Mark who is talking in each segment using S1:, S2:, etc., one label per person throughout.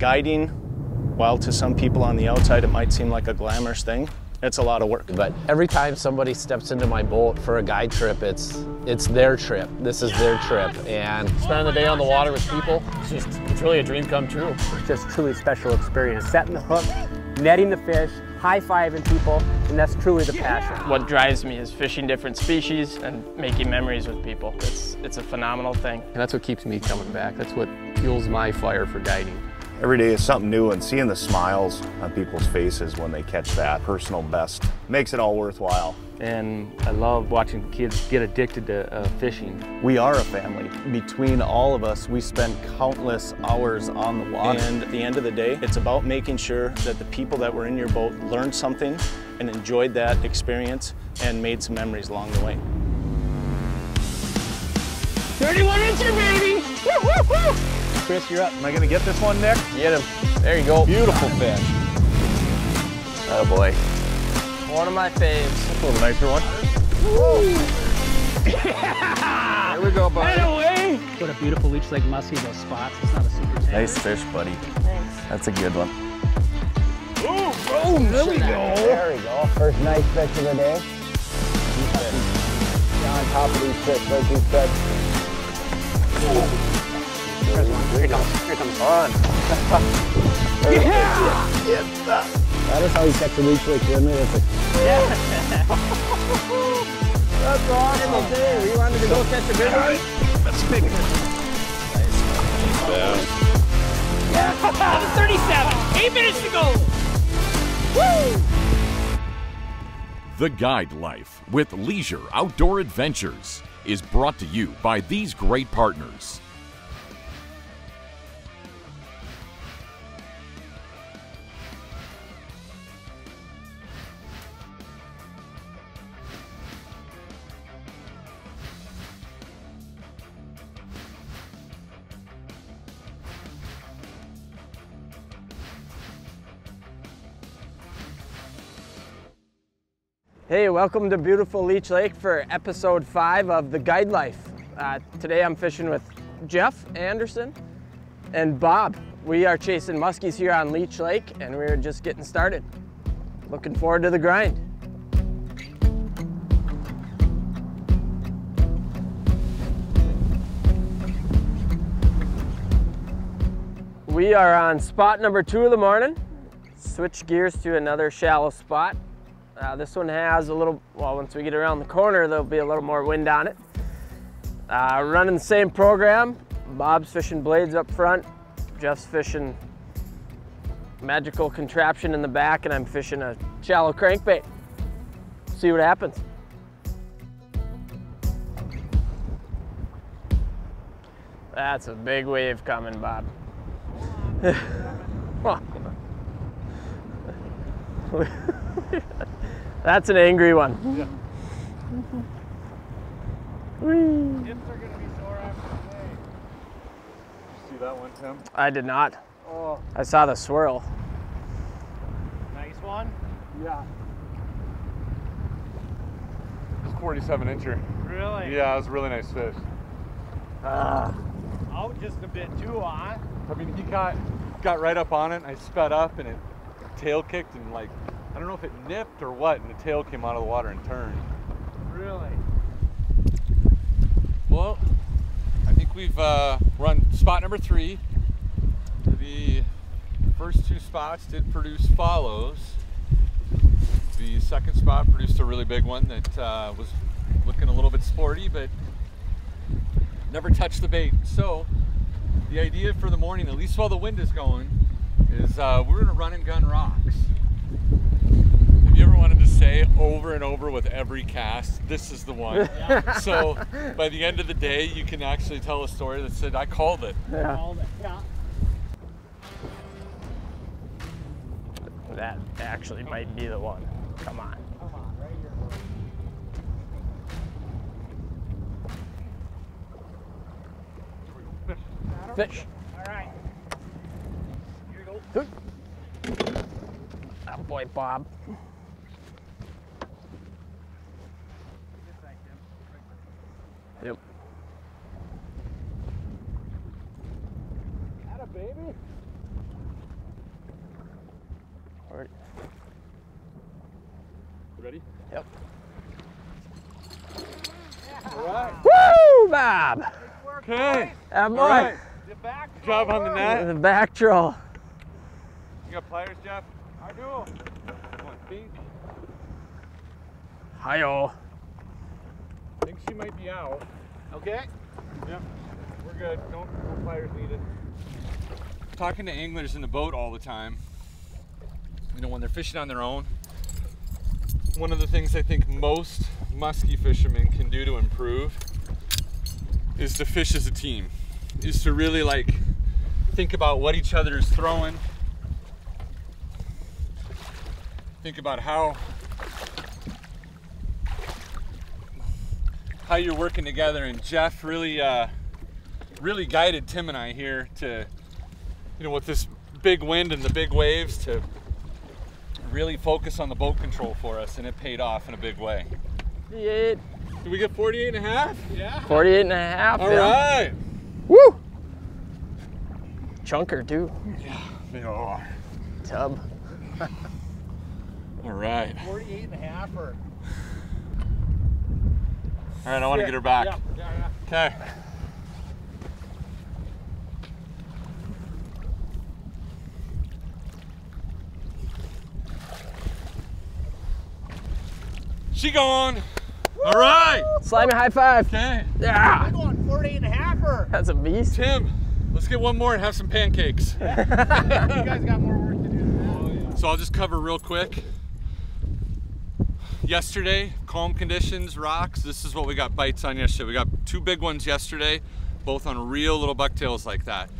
S1: guiding, while to some people on the outside it might seem like a glamorous thing, it's a lot of work.
S2: But every time somebody steps into my boat for a guide trip, it's it's their trip. This is their trip, and
S3: spending the day on the water with people, it's just it's really a dream come true.
S4: It's just truly special experience. Setting the hook, netting the fish, high-fiving people, and that's truly the passion.
S5: What drives me is fishing different species and making memories with people. It's, it's a phenomenal thing.
S3: And that's what keeps me coming back. That's what fuels my fire for guiding.
S6: Every day is something new and seeing the smiles on people's faces when they catch that personal best makes it all worthwhile.
S7: And I love watching kids get addicted to uh, fishing.
S8: We are a family. Between all of us, we spend countless hours on the water.
S1: And at the end of the day, it's about making sure that the people that were in your boat learned something and enjoyed that experience and made some memories along the way.
S5: 31 incher, baby! Woo, woo, woo!
S8: Chris, you're up. Am I gonna get this one, Nick?
S2: Get him. There you go.
S8: Beautiful fish.
S2: Oh boy.
S5: One of my faves.
S8: That's a little nicer one.
S5: yeah!
S8: There we go, buddy.
S5: Get away!
S4: What a beautiful Leech Lake muskie, those spots. It's not a super tank.
S8: Nice fish, buddy.
S5: Thanks.
S8: That's a good one.
S5: Oh, oh, there we go.
S9: There we go. First nice fish of the day. on top of these fish, like you said.
S4: Here comes, here comes on.
S9: yeah! Yes, that is how you catch a leech lake, isn't it? It's a...
S5: Yeah. That's awesome. Day, we wanted to go catch a big one.
S8: That's big.
S5: Nice. Yeah. 37. Eight minutes to go. Woo!
S10: The Guide Life with Leisure Outdoor Adventures is brought to you by these great partners.
S5: Hey, welcome to beautiful Leech Lake for episode five of The Guide Life. Uh, today I'm fishing with Jeff Andersen and Bob. We are chasing muskies here on Leech Lake and we're just getting started. Looking forward to the grind. We are on spot number two of the morning. Switch gears to another shallow spot. Uh, this one has a little, well, once we get around the corner, there'll be a little more wind on it. Uh, running the same program. Bob's fishing blades up front. Jeff's fishing magical contraption in the back, and I'm fishing a shallow crankbait. See what happens. That's a big wave coming, Bob. That's an angry one.
S11: Yeah. Are gonna be sore after.
S8: See that one, Tim?
S5: I did not.
S11: Oh.
S5: I saw the swirl.
S11: Nice one?
S8: Yeah. It's 47 incher.
S11: Really?
S8: Yeah, it was a really nice fish.
S5: Ah.
S11: Out just a bit too, huh?
S8: I mean, he got got right up on it, and I sped up, and it tail kicked, and like, I don't know if it nipped or what, and the tail came out of the water and turned.
S11: Really?
S12: Well, I think we've uh, run spot number three. The first two spots did produce follows. The second spot produced a really big one that uh, was looking a little bit sporty, but never touched the bait. So the idea for the morning, at least while the wind is going, is uh, we're gonna run and gun rocks. Have you ever wanted to say over and over with every cast, this is the one?
S5: Yeah.
S12: so by the end of the day, you can actually tell a story that said, I called it.
S5: Yeah.
S11: Called it. Yeah.
S5: That actually might be the one. Come on.
S11: Come on, right here.
S5: Fish.
S11: All boy, Bob. Yep.
S5: Had a baby? All right. Ready? Yep.
S11: Yeah. All
S5: right. Woo, Bob!
S8: Okay.
S5: Yeah, boy.
S8: All right. The back Good job on the net.
S5: The back troll.
S8: You got pliers, Jeff? I. Come on, pink.
S5: Hi-yo.
S8: I think she might be out. Okay. Yep. We're good. No, no pliers needed.
S12: Talking to anglers in the boat all the time, you know, when they're fishing on their own, one of the things I think most musky fishermen can do to improve is to fish as a team, is to really like think about what each other is throwing, think about how how you're working together and Jeff really uh, really guided Tim and I here to you know with this big wind and the big waves to really focus on the boat control for us and it paid off in a big way.
S5: 48.
S12: Did we get 48 and a half?
S8: Yeah.
S5: 48 and a half.
S12: All
S5: yeah.
S12: right.
S5: Woo! Chunker too.
S12: Yeah, they are.
S5: Tub.
S12: All right.
S8: 48 and a half or?
S12: All right, I want to get her back.
S8: Yeah, yeah, yeah.
S12: Okay. She gone. All right.
S5: Slimy high five.
S12: Okay.
S5: Yeah.
S8: I'm going 48 and a half or?
S5: That's a beast.
S12: Tim, let's get one more and have some pancakes.
S8: you guys got more work to do than that.
S12: So I'll just cover real quick. Yesterday, calm conditions, rocks. This is what we got bites on yesterday. We got two big ones yesterday, both on real little bucktails like that.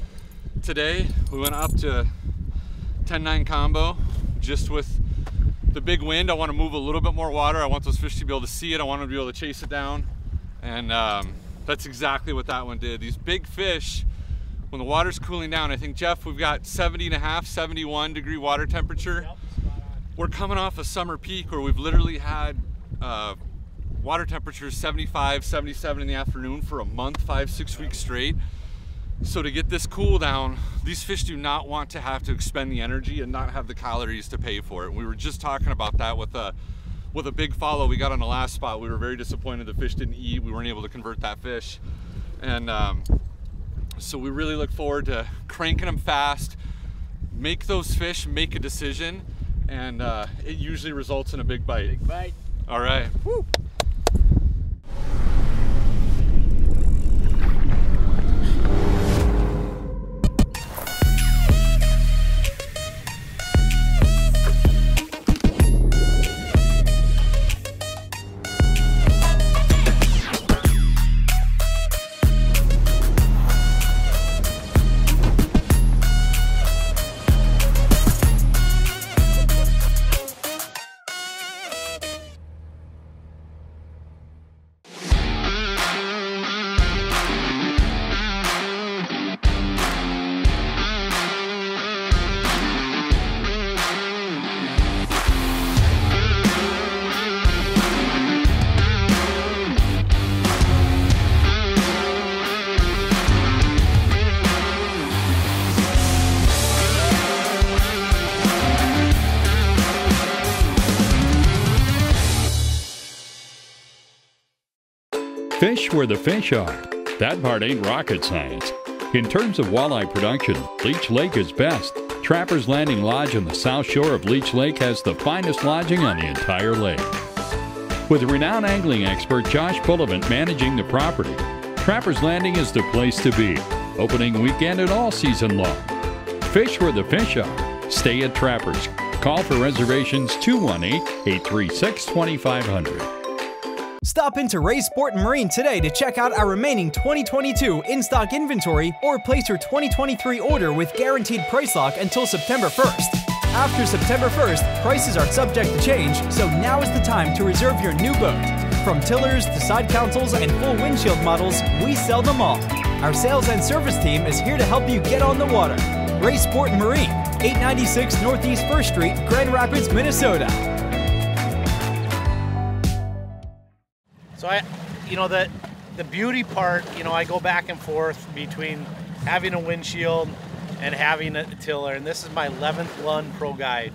S12: Today, we went up to 10-9 combo, just with the big wind. I want to move a little bit more water. I want those fish to be able to see it. I want them to be able to chase it down. And um, that's exactly what that one did. These big fish, when the water's cooling down, I think, Jeff, we've got 70 and a half, 71 degree water temperature. We're coming off a summer peak where we've literally had uh, water temperatures 75, 77 in the afternoon for a month, five, six weeks straight. So to get this cool down, these fish do not want to have to expend the energy and not have the calories to pay for it. We were just talking about that with a with a big follow we got on the last spot. We were very disappointed the fish didn't eat. We weren't able to convert that fish. And um, so we really look forward to cranking them fast, make those fish make a decision, and uh, it usually results in a big bite.
S8: Big bite.
S12: All right. Woo.
S13: Where the fish are. That part ain't rocket science. In terms of walleye production, Leech Lake is best. Trapper's Landing Lodge on the south shore of Leech Lake has the finest lodging on the entire lake. With renowned angling expert Josh Bullivant managing the property, Trapper's Landing is the place to be, opening weekend and all season long. Fish where the fish are. Stay at Trapper's. Call for reservations 218 836 2500.
S14: Stop into Ray Sport and Marine today to check out our remaining 2022 in-stock inventory or place your 2023 order with guaranteed price lock until September 1st. After September 1st, prices are subject to change, so now is the time to reserve your new boat. From tillers to side consoles and full windshield models, we sell them all. Our sales and service team is here to help you get on the water. Ray Sport Marine, 896 Northeast 1st Street, Grand Rapids, Minnesota.
S15: So I, you know, the the beauty part, you know, I go back and forth between having a windshield and having a tiller, and this is my 11th Lund Pro Guide.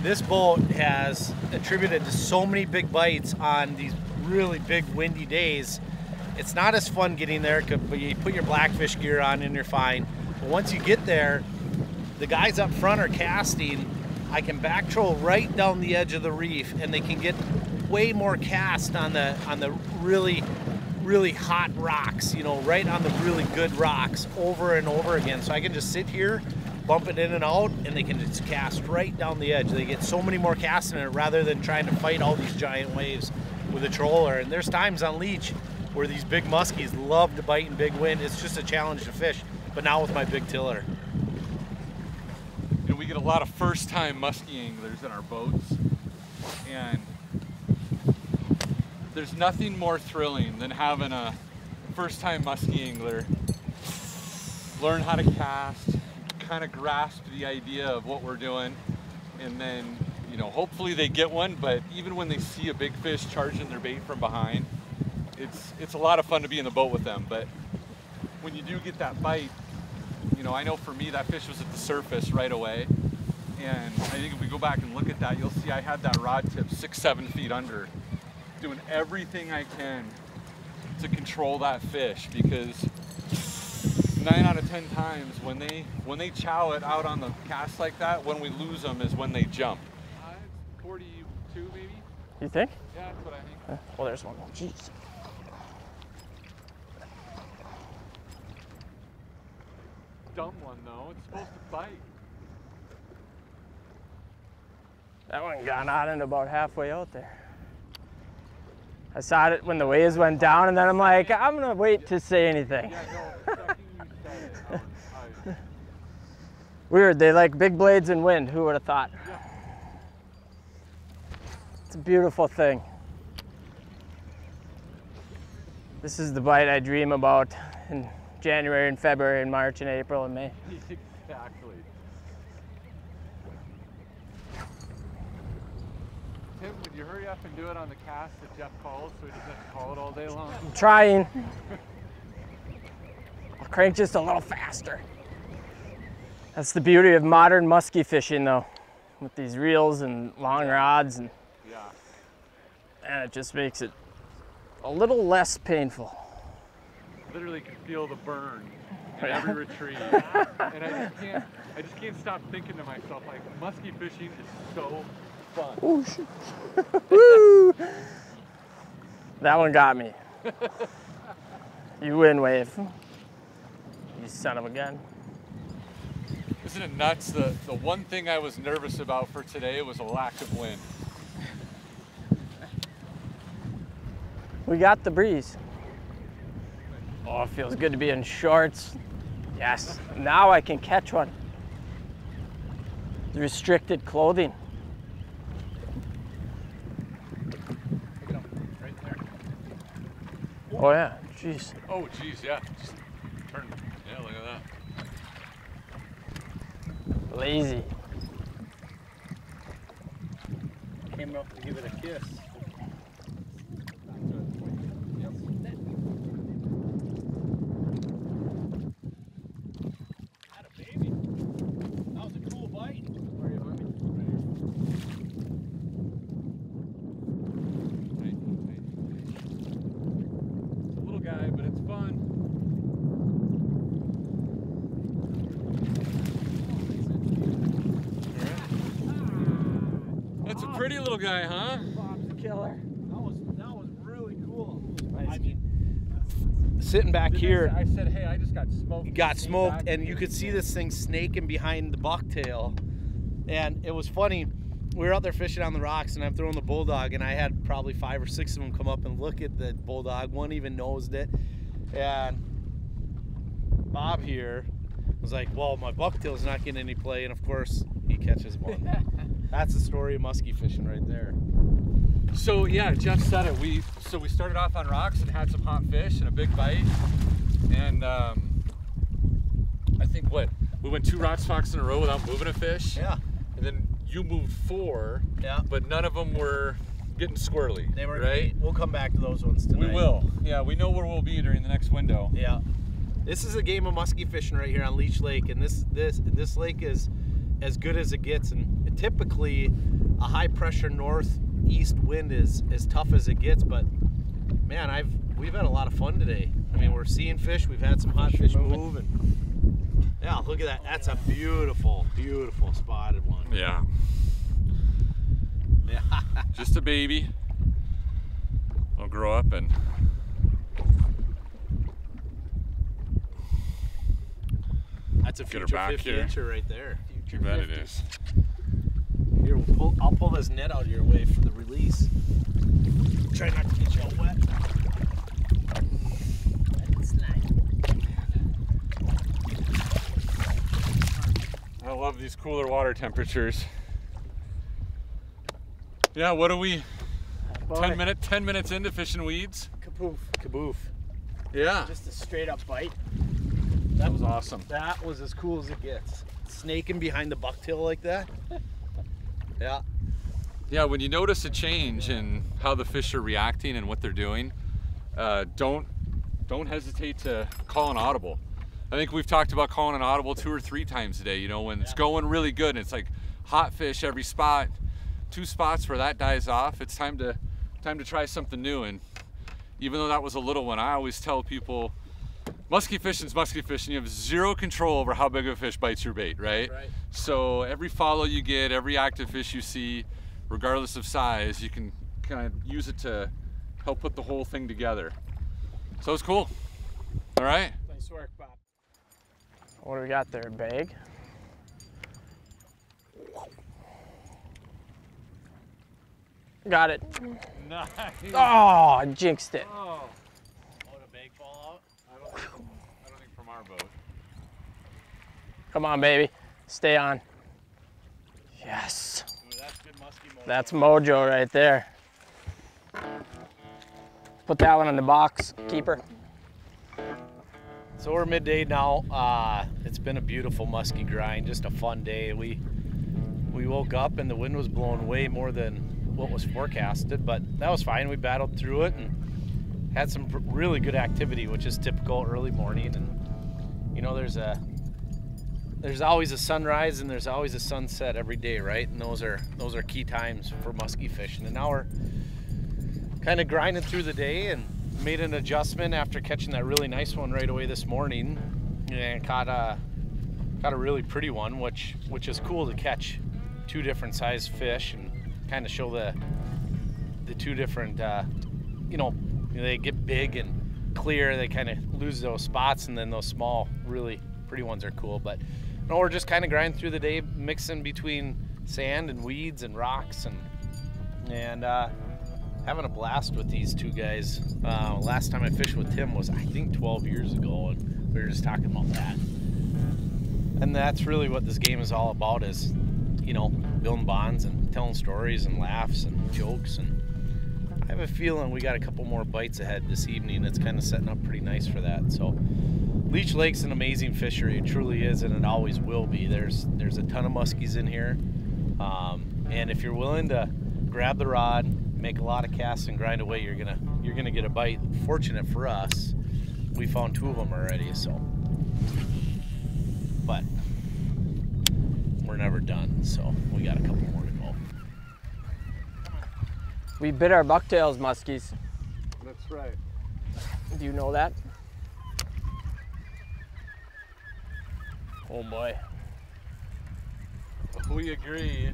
S15: This boat has attributed to so many big bites on these really big windy days, It's not as fun getting there, but you put your blackfish gear on and you're fine. But once you get there, the guys up front are casting. I can back troll right down the edge of the reef, and they can get way more cast on the on the really really hot rocks. You know, right on the really good rocks over and over again. So I can just sit here, bump it in and out, and they can just cast right down the edge. They get so many more casts in it rather than trying to fight all these giant waves with a troller. And there's times on leech where these big muskies love to bite in big wind. It's just a challenge to fish. But now with my big tiller.
S12: you know, we get a lot of first-time muskie anglers in our boats, and there's nothing more thrilling than having a first-time muskie angler learn how to cast, kind of grasp the idea of what we're doing, and then, you know, hopefully they get one. But even when they see a big fish charging their bait from behind, it's it's a lot of fun to be in the boat with them. But when you do get that bite, you know, I know for me that fish was at the surface right away. And I think if we go back and look at that, you'll see I had that rod tip six, seven feet under, doing everything I can to control that fish because nine out of ten times when they when they chow it out on the cast like that, when we lose them is when they jump. Uh, 42 maybe?
S5: You think?
S12: Yeah, that's what I think.
S5: Uh, Well, there's one. Jeez.
S12: Dumb one though. It's supposed to bite.
S5: That one got on and about halfway out there. I saw it when the waves went down, and then I'm like, I'm gonna wait to say anything. Weird, they like big blades and wind. Who would have thought? It's a beautiful thing. This is the bite I dream about in January and February and March and April and May.
S12: exactly. Tim, would you hurry up and do it on the cast that Jeff calls so he doesn't have to call it all day long?
S5: I'm trying. I'll crank just a little faster. That's the beauty of modern musky fishing though, with these reels and long rods and,
S12: Yeah.
S5: and it just makes it a little less painful.
S12: Literally can feel the burn in every retrieve. and I just can't I just can't stop thinking to myself like musky fishing is so fun.
S5: Oh shit. Woo! That one got me. You win, Wave. You son of a gun.
S12: Isn't it nuts? The the one thing I was nervous about for today was a lack of wind.
S5: We got the breeze. Oh, it feels good to be in shorts. Yes, now I can catch one. The restricted clothing. Oh yeah, jeez.
S12: Oh jeez, yeah. Just turn. Yeah, look at that.
S5: Lazy.
S9: Came up to give it a kiss.
S15: That was a cool bite.
S12: It's a little guy, but it's fun. That's a pretty little guy, huh?
S5: Bob's the killer.
S15: That was that was really cool. I mean, sitting back here,
S12: I said, hey, I just got smoked.
S15: got smoked, and you could see this thing snaking behind the bucktail. And it was funny. We were out there fishing on the rocks, and I'm throwing the Bulldawg, and I had probably five or six of them come up and look at the Bulldawg. One even nosed it, and Bob here was like, "Well, my bucktail's not getting any play," and of course he catches one. That's the story of muskie fishing right there.
S12: So yeah, Jeff said it. We so we started off on rocks and had some hot fish and a big bite, and um, I think what we went two rod spots in a row without moving a fish.
S15: Yeah.
S12: And then you moved four.
S15: Yeah.
S12: But none of them were getting squirrely.
S15: They were
S12: right.
S15: We'll come back to those ones tonight.
S12: We will. Yeah, we know where we'll be during the next window.
S15: Yeah. This is a game of muskie fishing right here on Leech Lake, and this this this lake is as good as it gets. And typically, a high pressure northeast wind is as tough as it gets. But man, I've we've had a lot of fun today. I mean, we're seeing fish. We've had some hot fish move, and yeah, look at that. That's a beautiful, beautiful spotted one.
S12: Yeah.
S15: Yeah.
S12: Just a baby. I'll grow up and
S15: That's a
S12: Get her
S15: future
S12: back
S15: 50
S12: here.
S15: incher right there.
S12: you bet it is.
S15: Here, we'll pull, I'll pull this net out of your way for the release. Try not to get you all wet.
S12: I love these cooler water temperatures. Yeah, what are we?
S5: Boy.
S12: 10 minute 10 minutes into fishing weeds?
S5: Kaboof.
S15: Kaboof.
S12: Yeah.
S5: Just a straight up bite.
S12: That was awesome.
S15: That was as cool as it gets. Snaking behind the bucktail like that. yeah.
S12: Yeah, when you notice a change in how the fish are reacting and what they're doing, uh, don't don't hesitate to call an audible. I think we've talked about calling an audible two or three times today. You know, when it's going really good and it's like hot fish every spot, two spots where that dies off, it's time to time to try something new. And even though that was a little one, I always tell people, musky fishing is musky fishing. You have zero control over how big of a fish bites your bait, right?
S15: Right.
S12: So every follow you get, every active fish you see, regardless of size, you can kind of use it to help put the whole thing together. So it's cool. All right.
S5: Nice work, Bob. What do we got there? Bag? Got it.
S12: Nice.
S5: Oh, I jinxed it.
S12: Oh.
S15: Oh, the bag fall out?
S12: I don't, think, I don't think from our boat.
S5: Come on, baby. Stay on. Yes.
S15: Ooh, that's good musky mojo.
S5: That's mojo right there. Put that one in the box. Keeper.
S15: So we're midday now. Uh, it's been a beautiful musky grind, just a fun day. We we woke up and the wind was blowing way more than what was forecasted, but that was fine. We battled through it and had some really good activity, which is typical early morning. And you know, there's a there's always a sunrise and there's always a sunset every day, right? And those are those are key times for musky fishing. And now we're kind of grinding through the day and made an adjustment after catching that really nice one right away this morning and caught a caught a really pretty one which which is cool to catch two different size fish and kind of show the the two different uh, you know they get big and clear they kind of lose those spots and then those small really pretty ones are cool but no we're just kind of grinding through the day mixing between sand and weeds and rocks and and uh, having a blast with these two guys. Uh, last time I fished with Tim was I think 12 years ago, and we were just talking about that. And that's really what this game is all about: is you know building bonds and telling stories and laughs and jokes. And have a feeling we got a couple more bites ahead this evening. It's kind of setting up pretty nice for that. So. Leech Lake's an amazing fishery. It truly is, and it always will be. There's there's a ton of muskies in here, um, and if you're willing to grab the rod, make a lot of casts, and grind away, you're gonna you're gonna get a bite. Fortunate for us, we found two of them already. So, but we're never done. So we got a couple more to go.
S5: We bit our bucktails muskies.
S8: That's right.
S5: Do you know that? Oh boy.
S12: We agree.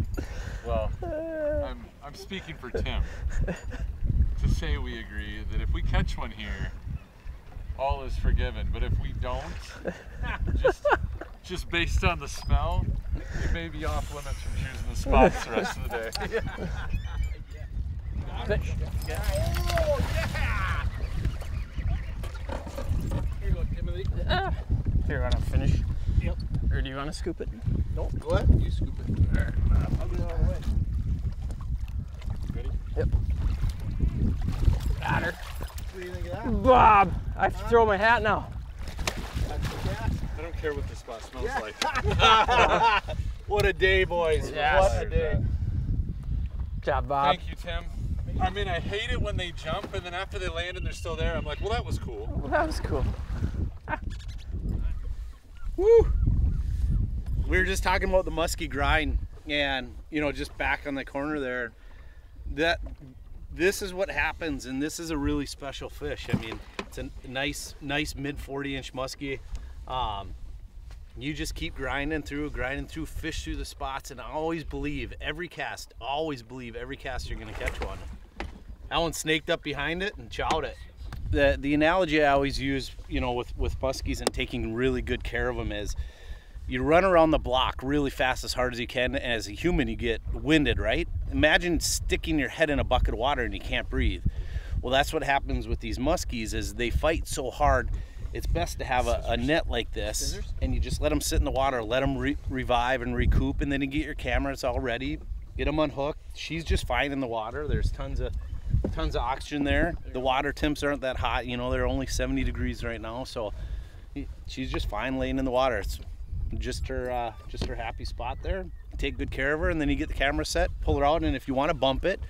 S12: Well, I'm, I'm speaking for Tim to say we agree that if we catch one here, all is forgiven. But if we don't, just just based on the smell, it may be off limits from choosing the spots the rest of the day.
S5: Fish.
S15: Oh yeah! Here you go, Timothy.
S5: Ah. Here, want to finish?
S15: Yep.
S5: Or do you want to scoop it?
S15: Nope. Go ahead. You scoop it. Alright, I'll get out of the way. Ready?
S5: Yep. Got her.
S15: What do you think of that?
S5: Bob, I have to throw my hat now.
S12: I don't care what the spot smells like.
S15: what a day, boys.
S5: Yes.
S15: What a day.
S5: Good job, Bob.
S12: Thank you, Tim. I mean, I hate it when they jump and then after they land and they're still there, I'm like, well, that was cool.
S5: Well, that was cool.
S15: Woo! We were just talking about the musky grind and, you know, just back on the corner there. That this is what happens, and this is a really special fish. I mean, it's a nice, nice mid 40 inch muskie. Um, you just keep grinding through, grinding through, fish through the spots, and I always believe every cast, always believe every cast you're gonna catch one. That one snaked up behind it and chowed it. The the analogy I always use, you know, with with muskies and taking really good care of them is, you run around the block really fast as hard as you can, and as a human you get winded, right? Imagine sticking your head in a bucket of water and you can't breathe. Well, that's what happens with these muskies is they fight so hard it's best to have a, a net like this Scissors? and you just let them sit in the water let them re revive and recoup and then you get your cameras all ready get them unhooked she's just fine in the water there's tons of tons of oxygen there the water temps aren't that hot you know they're only 70 degrees right now so she's just fine laying in the water it's just her uh, just her happy spot there take good care of her and then you get the camera set pull her out and if you want to bump it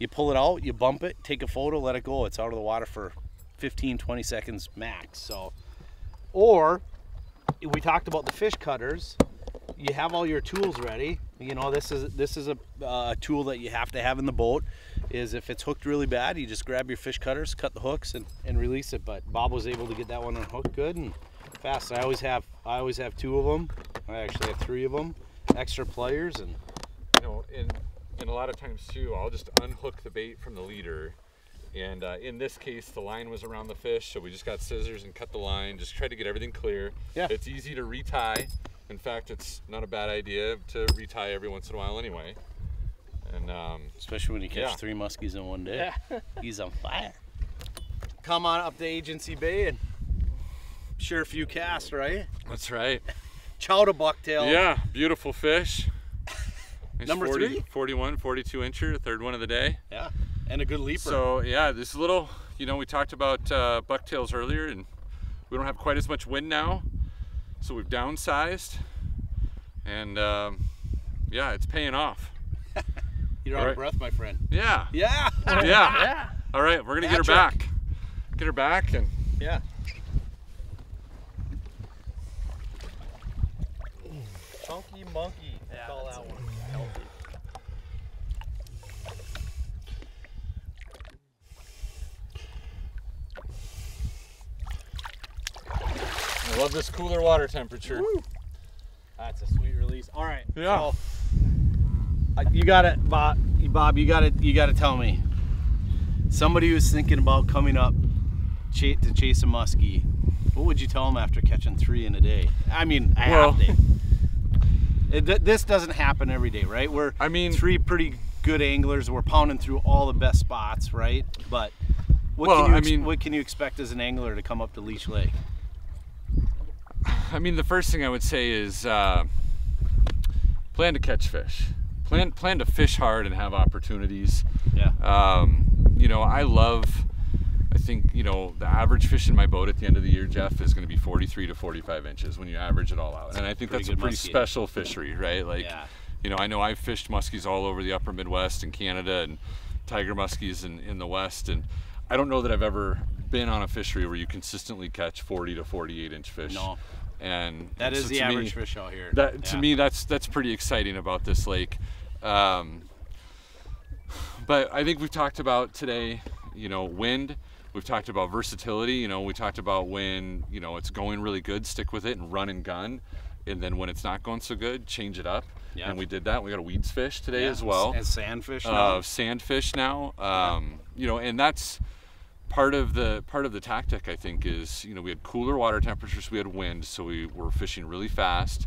S15: you pull it out you bump it take a photo let it go it's out of the water for 15, 20 seconds max. So, or we talked about the fish cutters. You have all your tools ready. You know, this is this is a, uh, tool that you have to have in the boat. Is if it's hooked really bad, you just grab your fish cutters, cut the hooks, and, and release it. But Bob was able to get that one unhooked good and fast. I always have I always have two of them. I actually have three of them, extra pliers, and
S12: you know, and and a lot of times too, I'll just unhook the bait from the leader and uh, in this case, the line was around the fish, so we just got scissors and cut the line, just tried to get everything clear.
S15: Yeah.
S12: It's easy to retie. In fact, it's not a bad idea to retie every once in a while anyway. And um,
S15: Especially when you catch yeah. three muskies in one day. Yeah. He's on fire. Come on up to Agency Bay and share a few casts, right?
S12: That's right.
S15: Chowder bucktail.
S12: Yeah, beautiful fish.
S15: Number 40, three?
S12: 41, 42 incher, third one of the day.
S15: Yeah and a good leaper.
S12: So yeah, this little, you know, we talked about uh, bucktails earlier, and we don't have quite as much wind now, so we've downsized, and um, yeah, it's paying off.
S15: You're out right. of breath, my friend.
S12: Yeah.
S15: Yeah.
S12: yeah. yeah. All right, we're gonna Patrick. get her back. Get her back and.
S15: Yeah. Chunky monkey. Yeah, call that one. Healthy.
S12: I love this cooler water temperature. Woo.
S15: That's a sweet release. All right.
S12: Yeah.
S15: So, you got it, Bob. Bob, you got to you got to tell me. Somebody who's thinking about coming up ch to chase a muskie. What would you tell them after catching three in a day? I mean, a well, half day. It, this doesn't happen every day, right? We're
S12: I mean
S15: three pretty good anglers. We're pounding through all the best spots, right? But what
S12: well,
S15: can you
S12: I mean,
S15: what can you expect as an angler to come up to Leech Lake?
S12: I mean, the first thing I would say is uh, plan to catch fish. Plan plan to fish hard and have opportunities.
S15: Yeah.
S12: Um, you know, I love. I think you know the average fish in my boat at the end of the year, Jeff, is going to be 43 to 45 inches when you average it all out, and I think that's a pretty muskie. special fishery, right? Like,
S15: yeah.
S12: you know, I know I've fished muskies all over the Upper Midwest and Canada, and tiger muskies in, in the West, and I don't know that I've ever been on a fishery where you consistently catch 40 to 48 inch fish.
S15: No
S12: and
S15: that is
S12: so
S15: the average
S12: me,
S15: fish out here.
S12: That
S15: yeah.
S12: to me, that's that's pretty exciting about this lake. Um, but I think we've talked about today, you know, wind. We've talked about versatility. You know, we talked about when you know it's going really good, stick with it and run and gun, and then when it's not going so good, change it up.
S15: Yeah.
S12: And we did that. We got a weeds fish today
S15: yeah,
S12: as well.
S15: And sandfish now.
S12: Uh, sandfish now. Um, you know, and that's part of the part of the tactic I think is you know we had cooler water temperatures we had wind so we were fishing really fast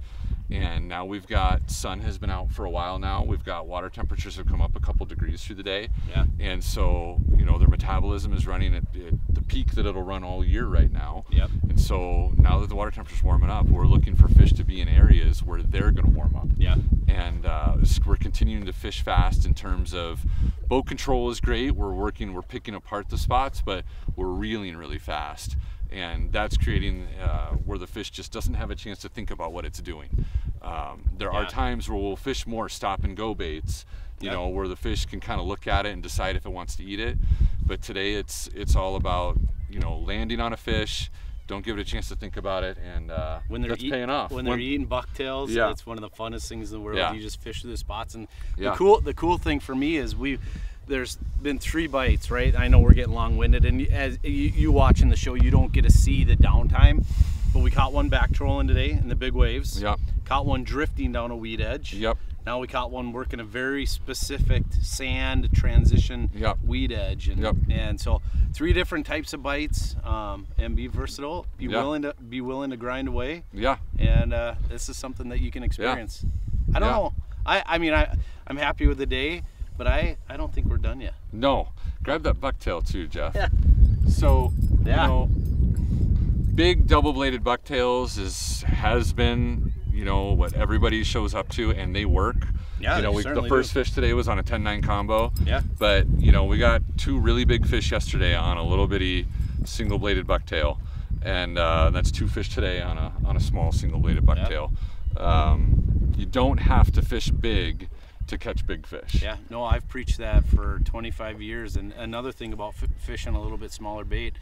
S12: and now we've got sun has been out for a while now. We've got water temperatures have come up a couple degrees through the day.
S15: Yeah.
S12: And so you know their metabolism is running at, at the peak that it'll run all year right now.
S15: Yep.
S12: And so now that the water temperature's warming up we're looking for fish to be in areas where they're going to warm up.
S15: Yeah.
S12: And uh, we're continuing to fish fast in terms of boat control is great. We're working we're picking apart the spots but we're reeling really fast and that's creating uh, where the fish just doesn't have a chance to think about what it's doing. Um, there yeah. are times where we'll fish more stop and go baits, you yep. know, where the fish can kind of look at it and decide if it wants to eat it. But today it's it's all about you know landing on a fish. Don't give it a chance to think about it, and uh,
S15: when they're
S12: that's
S15: eat,
S12: paying off.
S15: When they're when, eating bucktails,
S12: yeah.
S15: it's one of the funnest things in the world.
S12: Yeah.
S15: You just fish through the spots, and
S12: yeah.
S15: the cool the cool thing for me is we there's been three bites, right? I know we're getting long-winded, and as you, you watching the show, you don't get to see the downtime. But we caught one back trolling today in the big waves.
S12: Yep.
S15: Caught one drifting down a weed edge.
S12: Yep.
S15: Now we caught one working a very specific sand transition
S12: Yep.
S15: weed edge, and
S12: Yep.
S15: and so three different types of bites, um, and be versatile. Be
S12: Yeah.
S15: willing to be willing to grind away.
S12: Yeah.
S15: And uh, this is something that you can experience. I don't
S12: Yeah.
S15: know. I I mean I I'm happy with the day, but I I don't think we're done yet.
S12: No. Grab that bucktail too, Jeff.
S15: Yeah.
S12: So,
S15: Yeah.
S12: you know, big double-bladed bucktails is has been, you know, what everybody shows up to and they work.
S15: Yeah,
S12: you know, we, the first
S15: do.
S12: fish today was on a 10-9 combo.
S15: Yeah.
S12: But, you know, we got two really big fish yesterday on a little bitty single-bladed bucktail. And uh, that's two fish today on a, on a small single-bladed bucktail. Um, you don't have to fish big to catch big fish.
S15: Yeah, no, I've preached that for 25 years. And another thing about f- fishing a little bit smaller bait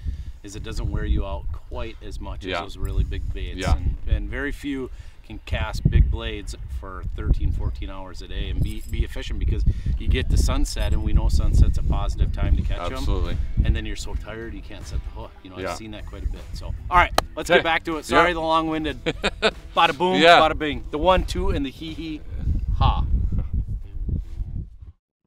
S15: is it doesn't wear you out quite as much
S12: Yeah.
S15: as those really big baits.
S12: Yeah.
S15: And, and very few can cast big blades for 13, 14 hours a day and be, be efficient because you get to sunset and we know sunset's a positive time to catch them.
S12: Absolutely.
S15: And then you're so tired you can't set the hook. You know,
S12: Yeah.
S15: I've seen that quite a bit. So, all right, let's
S12: Okay.
S15: get back to it. Sorry, the long-winded. bada boom,
S12: Yeah.
S15: bada bing. The one, two, and the hee hee ha.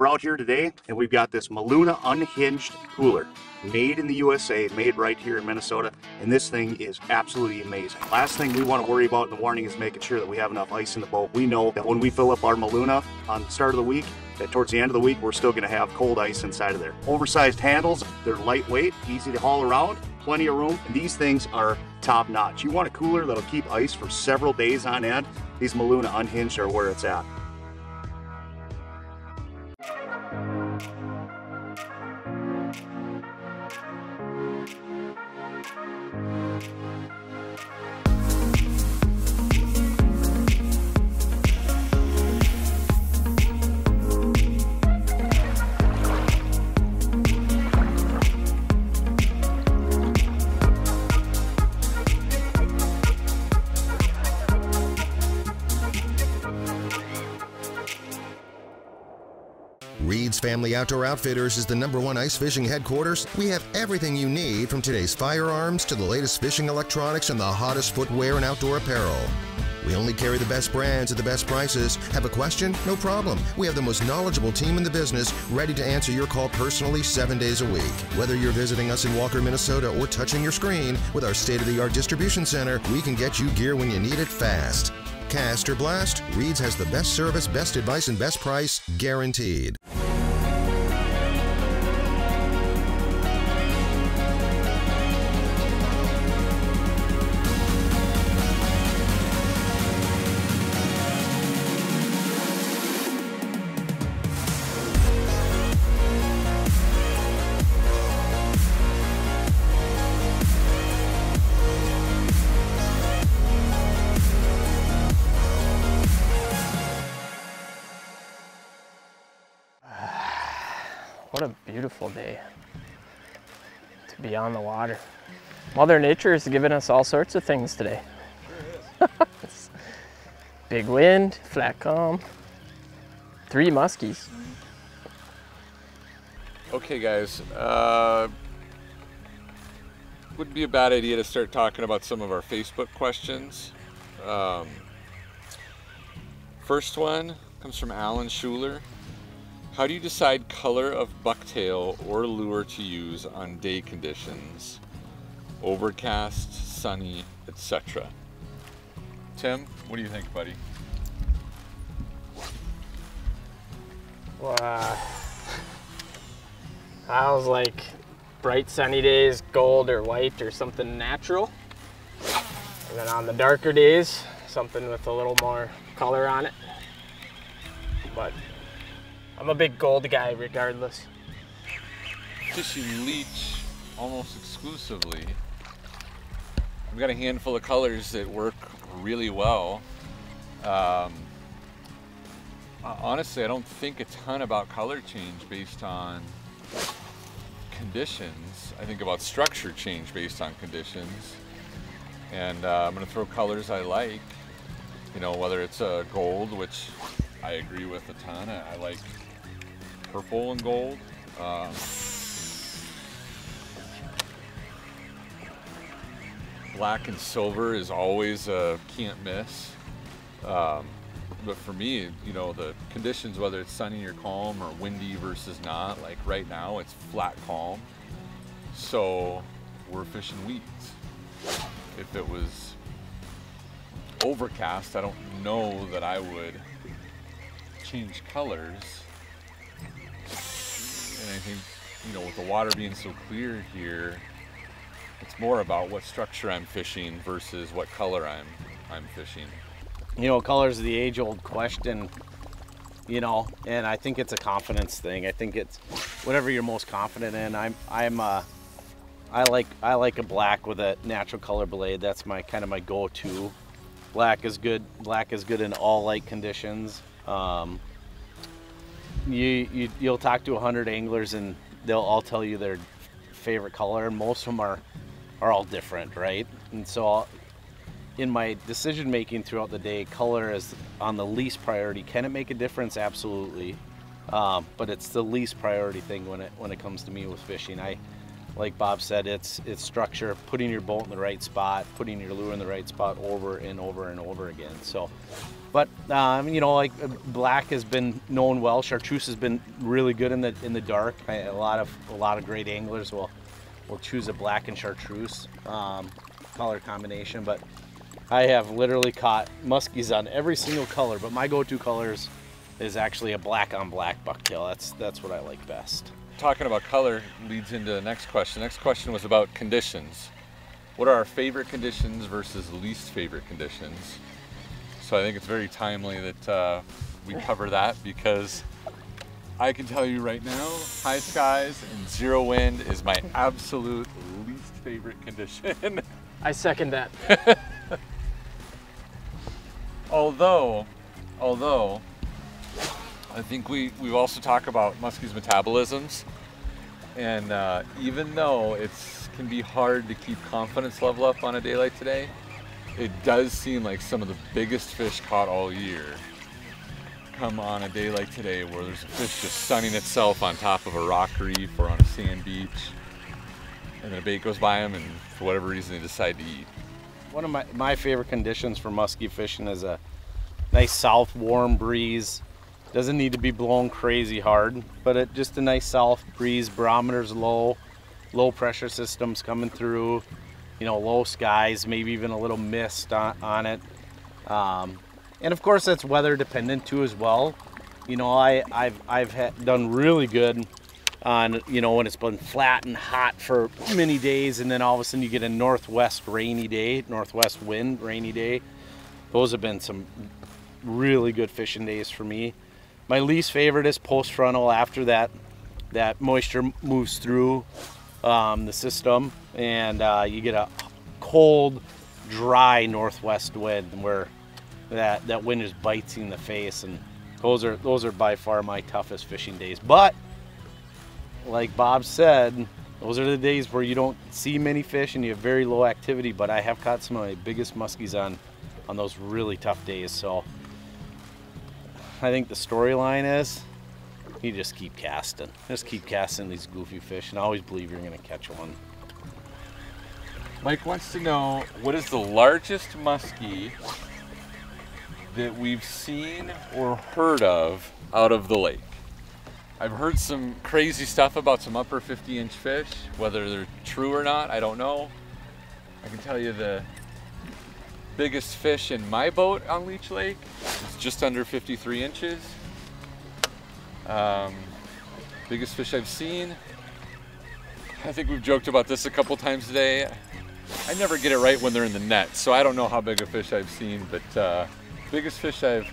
S6: We're out here today and we've got this Maluna unhinged cooler made in the USA, made right here in Minnesota. And this thing is absolutely amazing. Last thing we want to worry about in the morning is making sure that we have enough ice in the boat. We know that when we fill up our Maluna on the start of the week, that towards the end of the week, we're still going to have cold ice inside of there. Oversized handles, they're lightweight, easy to haul around, plenty of room. And these things are top notch. You want a cooler that'll keep ice for several days on end. These Maluna unhinged are where it's at.
S16: Outdoor Outfitters is the number one ice fishing headquarters. We have everything you need from today's firearms to the latest fishing electronics and the hottest footwear and outdoor apparel. We only carry the best brands at the best prices. Have a question? No problem. We have the most knowledgeable team in the business ready to answer your call personally seven days a week. Whether you're visiting us in Walker, Minnesota or touching your screen, with our state of the art distribution center, we can get you gear when you need it fast. Cast or blast, Reed's has the best service, best advice, and best price guaranteed.
S5: What a beautiful day to be on the water. Mother Nature has given us all sorts of things today. Big wind, flat calm, three muskies.
S12: Okay, guys. Uh, would be a bad idea to start talking about some of our Facebook questions. Um, first one comes from Alan Schuler. How do you decide color of bucktail or lure to use on day conditions? Overcast, sunny, etc. Tim, what do you think, buddy?
S5: Wow. I was like bright sunny days, gold or white or something natural. And then on the darker days, something with a little more color on it. But I'm a big gold guy regardless.
S12: Fish you leech almost exclusively. I've got a handful of colors that work really well. Um, honestly, I don't think a ton about color change based on conditions. I think about structure change based on conditions. And uh, I'm to throw colors I like. You know, whether it's a gold, which I agree with a ton. I, I like purple and gold. Um, black and silver is always a can't miss. Um, but for me, you know, the conditions, whether it's sunny or calm or windy versus not, like right now it's flat calm. So we're fishing weeds. If it was overcast, I don't know that I would change colors. I think, you know, with the water being so clear here, it's more about what structure I'm fishing versus what color I'm I'm fishing.
S15: You know, color's is the age-old question. You know, and I think it's a confidence thing. I think it's whatever you're most confident in. I'm I'm uh, I like I like a black with a natural color blade. That's my kind of my go-to. Black is good. Black is good in all light conditions. Um, you, you you'll talk to a hundred anglers and they'll all tell you their favorite color, and most of them are are all different, right? And so, in my decision making throughout the day, color is on the least priority. Can it make a difference? Absolutely, um, but it's the least priority thing when it when it comes to me with fishing. I like Bob said, it's it's structure, putting your boat in the right spot, putting your lure in the right spot over and over and over again. So, but um, you know, like uh, black has been known well. Chartreuse has been really good in the in the dark. I, a lot of a lot of great anglers will will choose a black and chartreuse um, color combination. But I have literally caught muskies on every single color. But my go-to colors is actually a black on black bucktail. That's that's what I like best
S12: talking about color leads into the next question. The next question was about conditions. What are our favorite conditions versus least favorite conditions? So I think it's very timely that uh, we cover that because I can tell you right now, high skies and zero wind is my absolute least favorite condition.
S5: I second that.
S12: although, although I think we, we also talk about muskies metabolisms. And uh, even though it can be hard to keep confidence level up on a day like today, it does seem like some of the biggest fish caught all year come on a day like today where there's a fish just sunning itself on top of a rock reef or on a sand beach and then a bait goes by them and for whatever reason they decide to eat.
S15: One of my, my favorite conditions for muskie fishing is a nice south warm breeze doesn't need to be blown crazy hard, but it just a nice south breeze, barometer's low, low pressure systems coming through, you know, low skies, maybe even a little mist on, on it. Um, and of course that's weather dependent too as well. You know, I, I've, I've done really good on, you know, when it's been flat and hot for many days and then all of a sudden you get a northwest rainy day, northwest wind rainy day. Those have been some really good fishing days for me. My least favorite is post frontal after that that moisture moves through um, the system and uh, you get a cold, dry northwest wind where that, that wind just bites in the face and those are those are by far my toughest fishing days. But like Bob said, those are the days where you don't see many fish and you have very low activity, but I have caught some of my biggest muskies on on those really tough days. So I think the storyline is you just keep casting. Just keep casting these goofy fish and always believe you're going to catch one.
S12: Mike wants to know what is the largest muskie that we've seen or heard of out of the lake? I've heard some crazy stuff about some upper 50 inch fish, whether they're true or not, I don't know. I can tell you the biggest fish in my boat on Leech Lake is just under 53 inches. Um, biggest fish I've seen. I think we've joked about this a couple times today. I never get it right when they're in the net, so I don't know how big a fish I've seen, but uh, biggest fish I've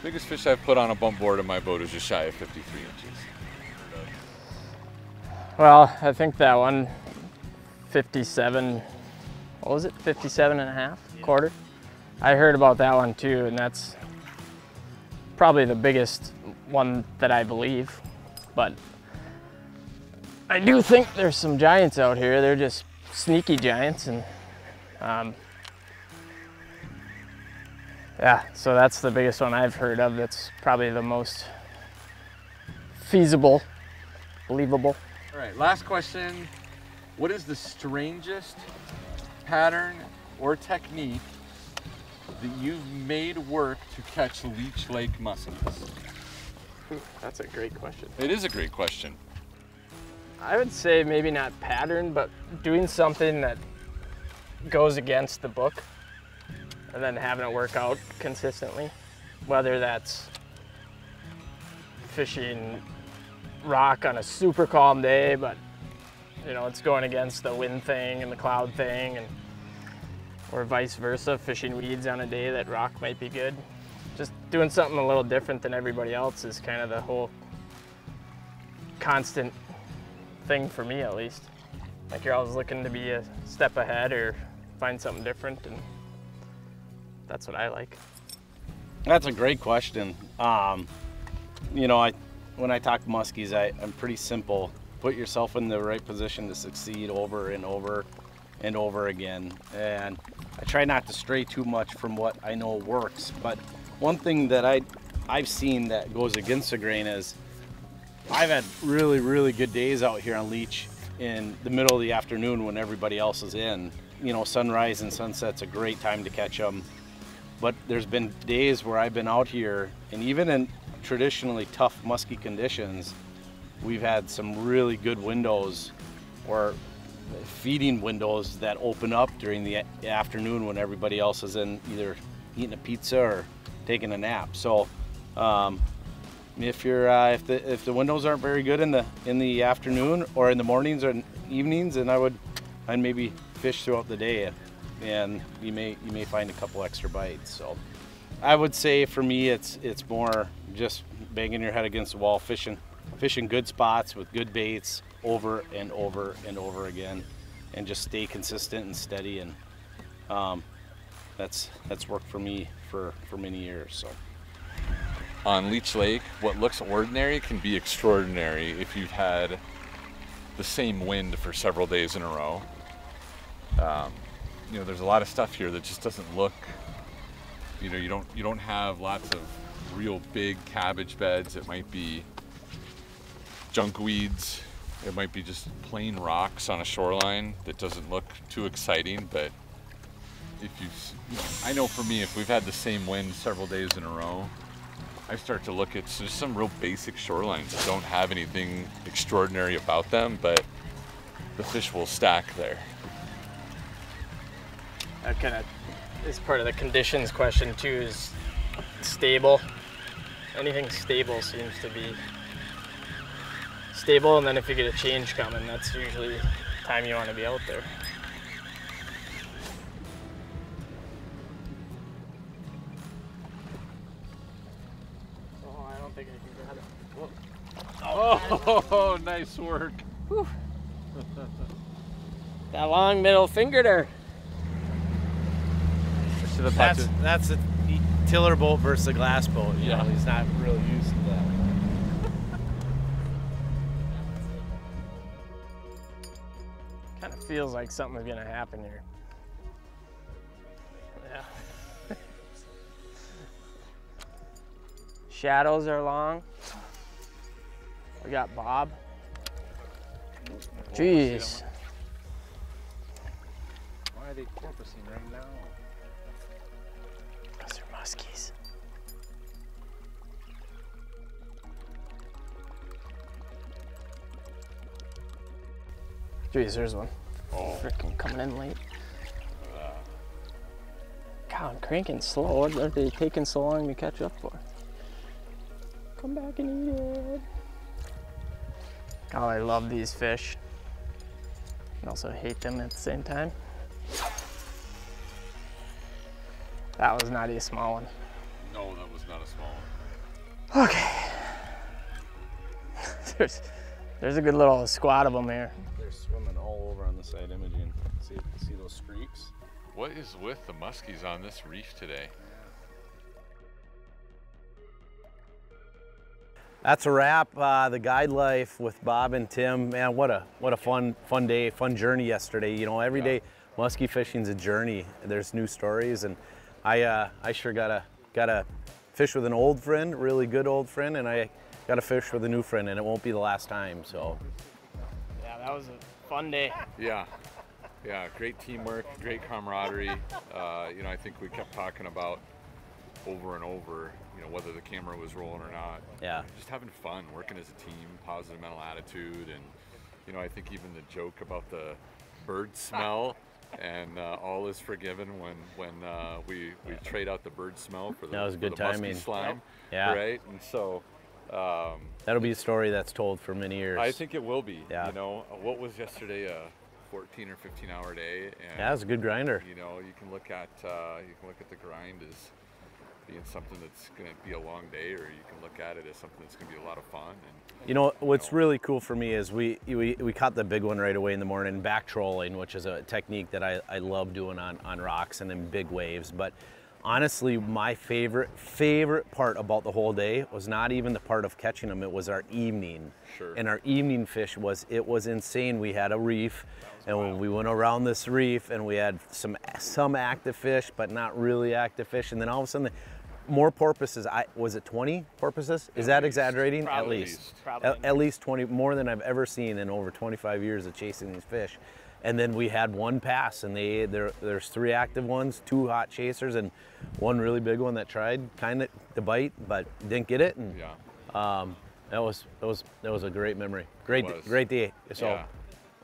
S12: biggest fish I've put on a bump board in my boat is just shy of 53 inches.
S5: Well, I think that one 57 what was it 57 and a half quarter. I heard about that one too, and that's probably the biggest one that I believe. But I do think there's some giants out here. They're just sneaky giants, and um, yeah, so that's the biggest one I've heard of. That's probably the most feasible, believable.
S12: All right, last question. What is the strangest pattern or technique that you've made work to catch Leech Lake muskies?
S5: That's a great question.
S12: It is a great question.
S5: I would say maybe not pattern, but doing something that goes against the book and then having it work out consistently. Whether that's fishing rock on a super calm day, but you know, it's going against the wind thing and the cloud thing and or vice versa, fishing weeds on a day that rock might be good. Just doing something a little different than everybody else is kind of the whole constant thing for me at least. Like you're always looking to be a step ahead or find something different and that's what I like.
S15: That's a great question. Um, you know, I when I talk muskies, I, I'm pretty simple. Put yourself in the right position to succeed over and over and over again. And I try not to stray too much from what I know works. But one thing that I, I've seen that goes against the grain is I've had really, really good days out here on Leech in the middle of the afternoon when everybody else is in. You know, sunrise and sunset's a great time to catch them. But there's been days where I've been out here, and even in traditionally tough musky conditions, we've had some really good windows or feeding windows that open up during the afternoon when everybody else is in either eating a pizza or taking a nap. So um, if you're uh, if the if the windows aren't very good in the in the afternoon or in the mornings or evenings, then I would I'd maybe fish throughout the day, and you may you may find a couple extra bites. So I would say for me, it's it's more just banging your head against the wall, fishing fishing good spots with good baits over and over and over again, and just stay consistent and steady. And um, that's that's worked for me for for many years. So
S12: on Leech Lake, what looks ordinary can be extraordinary if you've had the same wind for several days in a row. Um, you know, there's a lot of stuff here that just doesn't look. You know, you don't you don't have lots of real big cabbage beds. It might be junk weeds. It might be just plain rocks on a shoreline that doesn't look too exciting, but if you, I know for me, if we've had the same wind several days in a row, I start to look at just some real basic shorelines that don't have anything extraordinary about them, but the fish will stack there.
S5: That kind of is part of the conditions question too. Is stable. Anything stable seems to be stable, and then if you get a change coming, that's usually the time you want to be out there. Oh, I don't think I can grab it.
S12: Oh, nice work.
S5: That long middle finger there.
S17: That's, that's a tiller boat versus a glass boat. You
S12: Yeah.
S17: know, he's not really used to that.
S5: Feels like something's gonna happen here. Yeah. Shadows are long. We got Bob. Jeez.
S15: why are they porpoising right now?
S5: Those are muskies. Jeez, there's one.
S12: Oh.
S5: Freaking coming in late. Uh. God, I'm cranking slow. What are they taking so long to catch up for? Come back and eat it. Oh, I love these fish. I also hate them at the same time. That was not a small one.
S12: No, that was not a small one.
S5: Okay. there's, there's a good little squad of them here.
S15: They're swimming all over on the side imaging. See, see those streaks?
S12: What is with the muskies on this reef today?
S18: That's a wrap. Uh, the guide life with Bob and Tim. Man, what a what a fun fun day, fun journey yesterday. You know, every day muskie fishing's a journey. There's new stories, and I uh, I sure got a got a fish with an old friend, really good old friend, and I
S15: got to fish with a new friend, and it won't be the last time. So.
S5: Yeah, that was a fun day.
S12: Yeah, yeah, great teamwork, great camaraderie. Uh, you know, I think we kept talking about over and over, you know, whether the camera was rolling or not.
S15: Yeah.
S12: Just having fun, working as a team, positive mental attitude, and you know, I think even the joke about the bird smell. And uh, all is forgiven when when uh, we we trade out the bird smell for the,
S15: That was
S12: for
S15: good
S12: the musky
S15: timing.
S12: slime,
S15: Yeah.
S12: right? And so um,
S15: That'll be a story that's told for many years.
S12: I think it will be.
S15: Yeah.
S12: You know, uh, what was yesterday a 14 or 15 hour day? And,
S15: Yeah, it was a good grinder.
S12: You know, you can look at uh, you can look at the grind as being something that's going to be a long day, or you can look at it as something that's going to be a lot of fun. And
S15: You know what's really cool for me is we, we we caught the big one right away in the morning, back trolling, which is a technique that I, I love doing on, on rocks and in big waves. But honestly, my favorite favorite part about the whole day was not even the part of catching them; it was our evening.
S12: Sure.
S15: And our evening fish was it was insane. We had a reef, and when we went around this reef, and we had some some active fish, but not really active fish, and then all of a sudden. More porpoises. I was it 20 porpoises? Is that exaggerating? At
S5: Probably.
S15: least.
S5: Probably.
S15: At, at least 20, more than I've ever seen in over 25 years of chasing these fish. And then we had one pass, and they there there's three active ones, two hot chasers, and one really big one that tried kind of to bite, but didn't get it. And
S12: yeah,
S15: um, that was that was that was a great memory, great great day. So
S12: Yeah.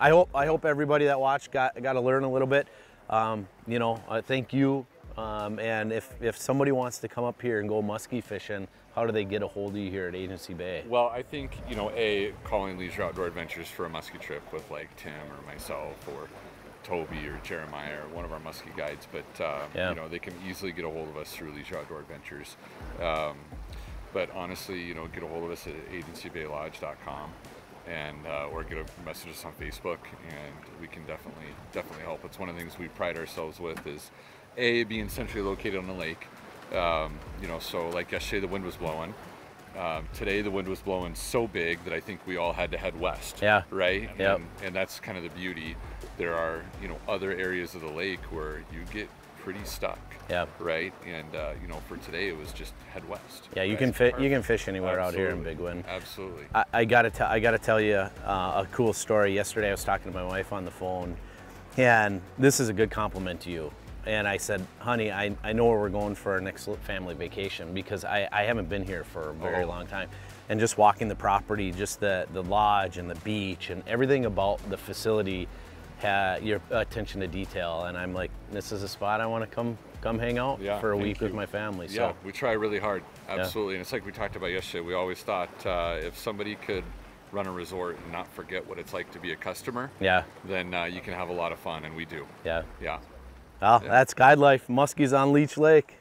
S15: I hope I hope everybody that watched got got to learn a little bit. Um, you know, uh, thank you. Um, and if, if somebody wants to come up here and go muskie fishing, how do they get a hold of you here at Agency Bay?
S12: Well, I think you know, a calling Leisure Outdoor Adventures for a muskie trip with like Tim or myself or Toby or Jeremiah or one of our muskie guides, but uh,
S15: Yeah.
S12: you know, they can easily get a hold of us through Leisure Outdoor Adventures. Um, but honestly, you know, get a hold of us at agencybaylodge.com and uh, or get a message us on Facebook, and we can definitely definitely help. It's one of the things we pride ourselves with is a being centrally located on the lake. Um, you know, so like yesterday the wind was blowing. Um, today the wind was blowing so big that I think we all had to head west.
S15: Yeah.
S12: Right.
S15: Yep.
S12: And, and that's kind of the beauty. There are you know other areas of the lake where you get pretty stuck.
S15: Yeah.
S12: Right. And uh, you know for today it was just head west.
S15: Yeah, you can fit. You can fish anywhere out here in Big Wind.
S12: Absolutely.
S15: I, I gotta tell. I gotta tell you uh, a cool story. Yesterday, I was talking to my wife on the phone, and this is a good compliment to you. And I said, "Honey, I, I know where we're going for our next family vacation because I, I haven't been here for a very
S12: Oh.
S15: long time, and just walking the property, just the the lodge and the beach and everything about the facility." Had your attention to detail, and I'm like, this is a spot I want to come come hang out
S12: Yeah,
S15: for a week with my family.
S12: Yeah, we try really hard. Absolutely. And it's like we talked about yesterday. We always thought uh, if somebody could run a resort and not forget what it's like to be a customer,
S15: Yeah.
S12: then uh, you can have a lot of fun, and we do.
S15: Yeah.
S12: Yeah.
S15: Well, that's guide life. Muskies on Leech Lake.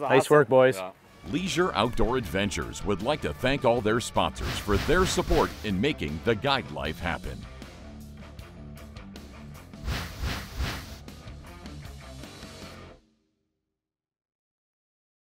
S15: Nice work, boys.
S10: Leisure Outdoor Adventures would like to thank all their sponsors for their support in making the Guide Life happen.